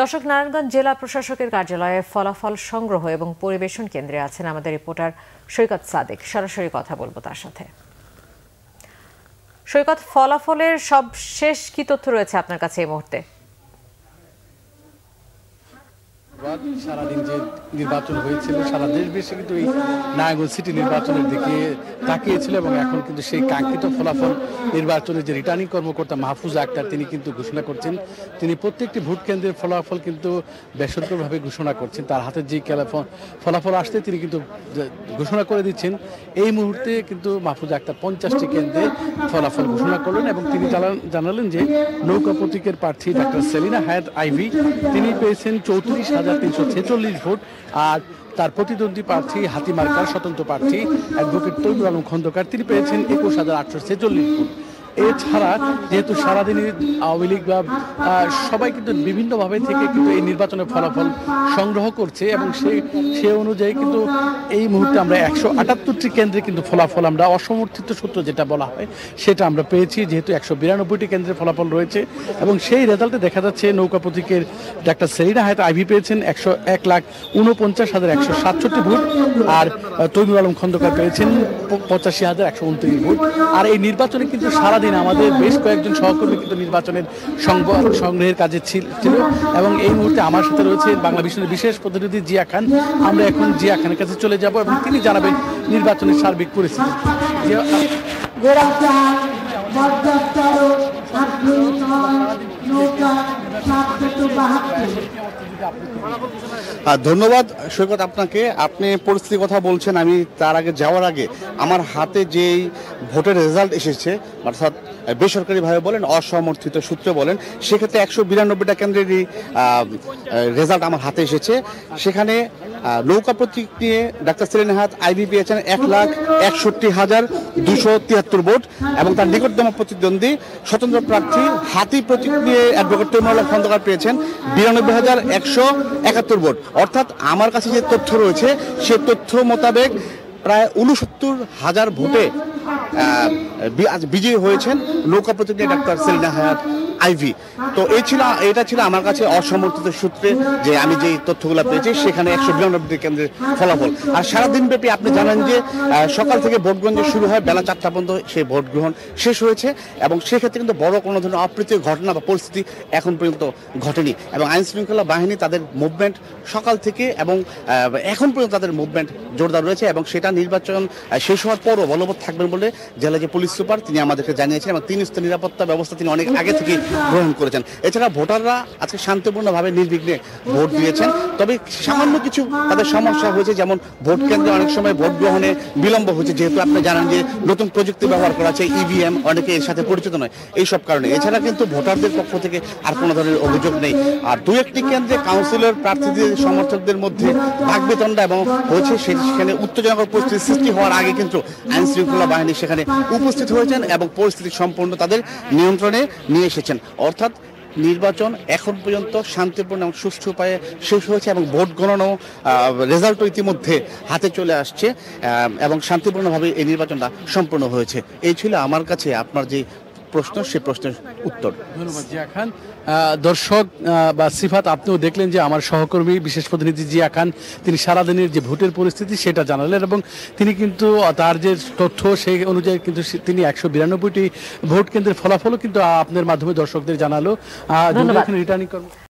দর্শক, নারায়ণগঞ্জ জেলা প্রশাসকের কার্যালয়ে ফলাফল সংগ্রহ এবং পরিবেশন কেন্দ্রে আছেন আমাদের রিপোর্টার সৈকত সাদেক। সরাসরি কথা বলব তার সাথে। সৈকত, ফলাফলের সব শেষ কি তথ্য রয়েছে আপনার কাছে এই মুহূর্তে। সারাদিন যে নির্বাচন হয়েছিল, সারা কিন্তু এই নারায়ণগঞ্জ সিটি নির্বাচনের দিকে তাকিয়েছিল এবং এখন কিন্তু সেই কাঙ্ক্ষিত ফলাফল নির্বাচনের যে রিটার্নিং কর্মকর্তা মাহফুজ আক্তার, তিনি কিন্তু ঘোষণা করছেন, তিনি প্রত্যেকটি ভোট কেন্দ্রের ফলাফল কিন্তু বেসরকারিভাবে ঘোষণা করছেন। তার হাতে যে ফলাফল আসতে তিনি কিন্তু ঘোষণা করে দিচ্ছেন। এই মুহূর্তে কিন্তু মাহফুজ আক্তার পঞ্চাশটি কেন্দ্রে ফলাফল ঘোষণা করলেন এবং তিনি জানালেন যে নৌকা প্রতীকের প্রার্থী ডাক্তার সেলিনা হায়াত আইভি, তিনি পেয়েছেন চৌত্রিশ হাজার তিনশো ছেচল্লিশ ভোট আর তার প্রতিদ্বন্দ্বী প্রার্থী হাতিমার্কার স্বতন্ত্র প্রার্থী অ্যাডভোকেট তৈবুর আলম খন্দকার, তিনি পেয়েছেন একুশ হাজার আটশো ছেচল্লিশ ভোট। এছাড়া যেহেতু সারাদিনই আওয়ামী লীগ বা সবাই কিন্তু বিভিন্নভাবে থেকে কিন্তু এই নির্বাচনের ফলাফল সংগ্রহ করছে এবং সেই সে অনুযায়ী কিন্তু এই মুহূর্তে আমরা একশো আটাত্তরটি কেন্দ্রে কিন্তু ফলাফল আমরা অসমর্থিত সূত্র যেটা বলা হয় সেটা আমরা পেয়েছি, যেহেতু একশো বিরানব্বইটি কেন্দ্রে ফলাফল রয়েছে এবং সেই রেজাল্টে দেখা যাচ্ছে নৌকা প্রতীকের ডাক্তার সেরিনা হায়াত আইভি পেয়েছেন একশো এক লাখ উনপঞ্চাশ হাজার একশো সাতষট্টি ভোট আর তৈমুর আলম খন্দকার পেয়েছেন পঁচাশি হাজার একশো উনত্রিশ ভোট। আর এই নির্বাচনে কিন্তু সারাদিন আমাদের বেশ কয়েকজন সহকর্মী কিন্তু নির্বাচনের সংগ্রহের কাজে ছিল। এবং এই মুহূর্তে আমার সাথে রয়েছে বাংলা বিশ্বের বিশেষ প্রতিনিধি জিয়া খান। আমরা এখন জিয়া খানের কাছে চলে যাব এবং তিনি জানাবেন নির্বাচনের সার্বিক পরিস্থিতি। ধন্যবাদ সৈকত আপনাকে। আপনি পরিস্থিতির কথা বলছেন, আমি তার আগে যাওয়ার আগে আমার হাতে যেই ভোটের রেজাল্ট এসেছে, অর্থাৎ বেসরকারিভাবে বলেন, অসমর্থিত সূত্রে বলেন, সেক্ষেত্রে একশো বিরানব্বইটা কেন্দ্রেরই রেজাল্ট আমার হাতে এসেছে। সেখানে নৌকা প্রতীক নিয়ে ডাক্তার সেলিন হাত আইবি পেয়েছেন এক লাখ একষট্টি হাজার দুশো তিয়াত্তর ভোট এবং তার নিকটতম প্রতিদ্বন্দ্বী স্বতন্ত্র প্রার্থী হাতি প্রতীক নিয়ে অ্যাডভোকেট তৈমুল্লাহ খন্দকার পেয়েছেন বিরানব্বই হাজার একশো একাত্তর ভোট। অর্থাৎ আমার কাছে যে তথ্য রয়েছে, সে তথ্য মোতাবেক প্রায় উনসত্তর হাজার ভোটে আজ বিজয়ী হয়েছেন নৌকা প্রতিনিধি ডাক্তার সেলিনা হায়াত। আইভি। তো এই ছিল, এটা ছিল আমার কাছে অসমর্থিত সূত্রে যে আমি যে তথ্যগুলো পেয়েছি, সেখানে একশো বিরানব্বই কেন্দ্রের ফলাফল। আর সারাদিন ব্যাপী আপনি জানেন যে সকাল থেকে ভোট গ্রহণ যে শুরু হয়, বেলা চারটা পর্যন্ত সেই ভোট গ্রহণ শেষ হয়েছে এবং সেক্ষেত্রে কিন্তু বড় কোনো ধরনের অপ্রীতির ঘটনা বা পরিস্থিতি এখন পর্যন্ত ঘটেনি এবং আইন শৃঙ্খলা বাহিনী তাদের মুভমেন্ট সকাল থেকে এবং এখন পর্যন্ত তাদের মুভমেন্ট জোরদার রয়েছে এবং সেটা নির্বাচন শেষ হওয়ার পরও বলবৎ থাকবেন বলে জেলা যে পুলিশ সুপার তিনি আমাদেরকে জানিয়েছেন এবং তিন নিরাপত্তা ব্যবস্থা তিনি অনেক আগে থেকে গ্রহণ করেছেন। এছাড়া ভোটাররা আজকে শান্তিপূর্ণভাবে নির্বিঘ্নে ভোট দিয়েছেন। তবে সামান্য কিছু তাদের সমস্যা হয়েছে, যেমন ভোট কেন্দ্রে অনেক সময় ভোট গ্রহণে বিলম্ব হয়েছে যেহেতু আপনি জানেন যে নতুন প্রযুক্তি ব্যবহার করা আছে ইভিএম অনেকে এর সাথে পরিচিত নয়, এইসব কারণে। এছাড়া কিন্তু ভোটারদের পক্ষ থেকে আর কোনো ধরনের অভিযোগ নেই। আর দু একটি কেন্দ্রে কাউন্সিলর, প্রার্থীদের, সমর্থকদের মধ্যে ভাগবিতণ্ডা এবং হয়েছে সেখানে উত্তেজনকর পরিস্থিতি সৃষ্টি হওয়ার আগে কিন্তু আইন শৃঙ্খলা বাহিনী সেখানে উপস্থিত হয়েছেন এবং পরিস্থিতি সম্পূর্ণ তাদের নিয়ন্ত্রণে নিয়ে এসেছেন। অর্থাৎ নির্বাচন এখন পর্যন্ত শান্তিপূর্ণ এবং সুষ্ঠু উপায়ে শেষ হয়েছে এবং ভোট গণনাও রেজাল্টও ইতিমধ্যে হাতে চলে আসছে এবং শান্তিপূর্ণভাবে এই নির্বাচনটা সম্পন্ন হয়েছে। এই ছিল আমার কাছে আপনার যে প্রশ্ন সে প্রশ্নের উত্তর। ধন্যবাদ জিয়া খান। দর্শক বা সিফাত আপনিও দেখলেন যে আমার সহকর্মী বিশেষ প্রতিনিধি জিয়া খান তিনি সারাদিনের যে ভোটের পরিস্থিতি সেটা জানালেন এবং তিনি কিন্তু তার যে তথ্য সেই অনুযায়ী কিন্তু তিনি একশো বিরানব্বইটি ভোট কেন্দ্রের ফলাফলও কিন্তু আপনার মাধ্যমে দর্শকদের জানালো। রিটার্নিং কর্ম